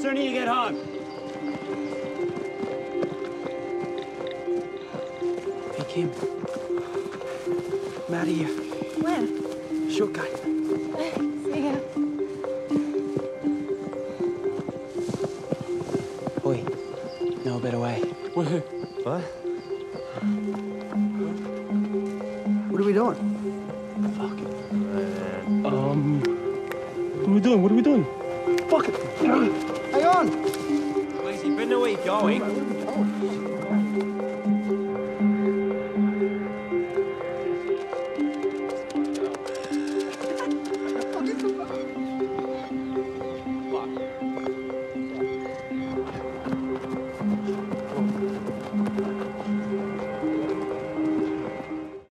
sooner you get home. Hey, Kim. I'm out of here. Where? Shortcut. See ya. Oi, know a better way. What? What are we doing? Fuck. It. Um. What are we doing? What are we doing? Hang on. Where's he been a week going? Oh,